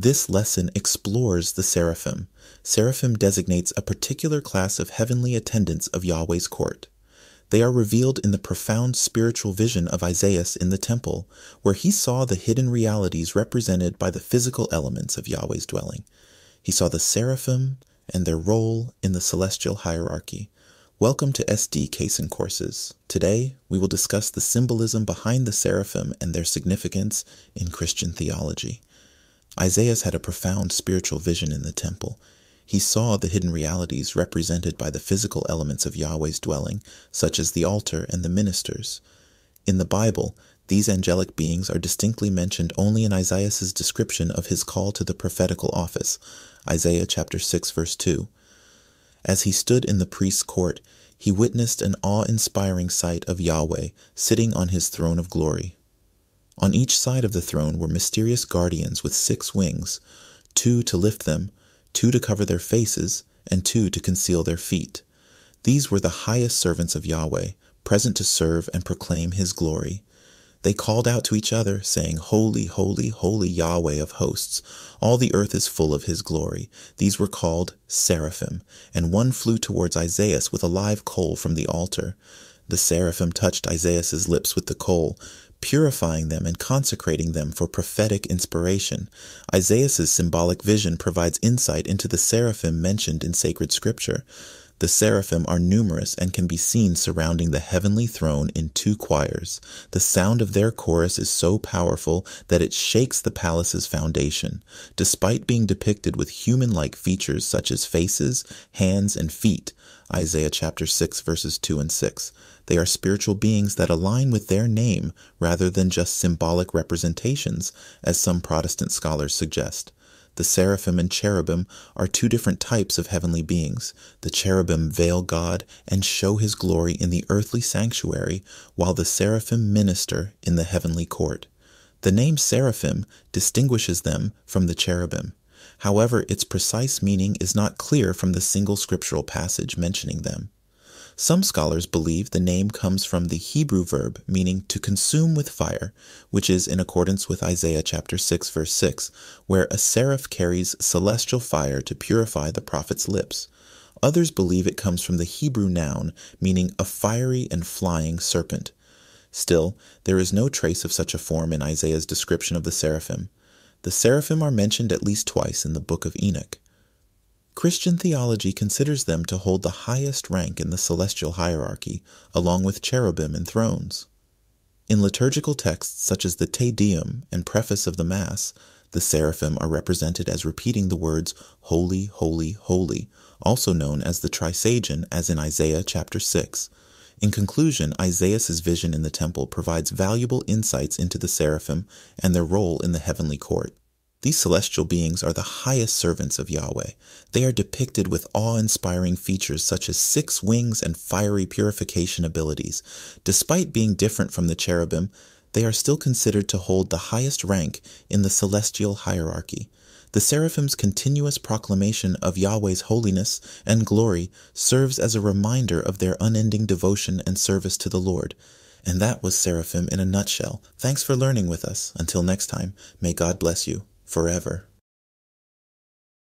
This lesson explores the seraphim. Seraphim designates a particular class of heavenly attendants of Yahweh's court. They are revealed in the profound spiritual vision of Isaiah in the temple, where he saw the hidden realities represented by the physical elements of Yahweh's dwelling. He saw the seraphim and their role in the celestial hierarchy. Welcome to SD Cason Courses. Today, we will discuss the symbolism behind the seraphim and their significance in Christian theology. Isaiah had a profound spiritual vision in the temple. He saw the hidden realities represented by the physical elements of Yahweh's dwelling, such as the altar and the ministers. In the Bible, these angelic beings are distinctly mentioned only in Isaiah's description of his call to the prophetical office, Isaiah chapter 6 verse 2. As he stood in the priest's court, he witnessed an awe-inspiring sight of Yahweh sitting on his throne of glory. On each side of the throne were mysterious guardians with six wings, two to lift them, two to cover their faces, and two to conceal their feet. These were the highest servants of Yahweh, present to serve and proclaim his glory. They called out to each other, saying, Holy, holy, holy Yahweh of hosts. All the earth is full of his glory. These were called seraphim, and one flew towards Isaiah with a live coal from the altar. The seraphim touched Isaiah's lips with the coal, purifying them and consecrating them for prophetic inspiration. Isaiah's symbolic vision provides insight into the seraphim mentioned in sacred scripture. The seraphim are numerous and can be seen surrounding the heavenly throne in two choirs. The sound of their chorus is so powerful that it shakes the palace's foundation. Despite being depicted with human-like features such as faces, hands, and feet, Isaiah chapter 6 verses 2 and 6, they are spiritual beings that align with their name rather than just symbolic representations, as some Protestant scholars suggest. The seraphim and cherubim are two different types of heavenly beings. The cherubim veil God and show his glory in the earthly sanctuary, while the seraphim minister in the heavenly court. The name seraphim distinguishes them from the cherubim. However, its precise meaning is not clear from the single scriptural passage mentioning them. Some scholars believe the name comes from the Hebrew verb meaning to consume with fire, which is in accordance with Isaiah chapter 6 verse 6, where a seraph carries celestial fire to purify the prophet's lips. Others believe it comes from the Hebrew noun meaning a fiery and flying serpent. Still, there is no trace of such a form in Isaiah's description of the seraphim. The seraphim are mentioned at least twice in the book of Enoch. Christian theology considers them to hold the highest rank in the celestial hierarchy, along with cherubim and thrones. In liturgical texts such as the Te Deum and preface of the Mass, the seraphim are represented as repeating the words Holy, Holy, Holy, also known as the Trisagion as in Isaiah chapter 6. In conclusion, Isaiah's vision in the temple provides valuable insights into the seraphim and their role in the heavenly court. These celestial beings are the highest servants of Yahweh. They are depicted with awe-inspiring features such as six wings and fiery purification abilities. Despite being different from the cherubim, they are still considered to hold the highest rank in the celestial hierarchy. The seraphim's continuous proclamation of Yahweh's holiness and glory serves as a reminder of their unending devotion and service to the Lord. And that was Seraphim in a nutshell. Thanks for learning with us. Until next time, may God bless you forever.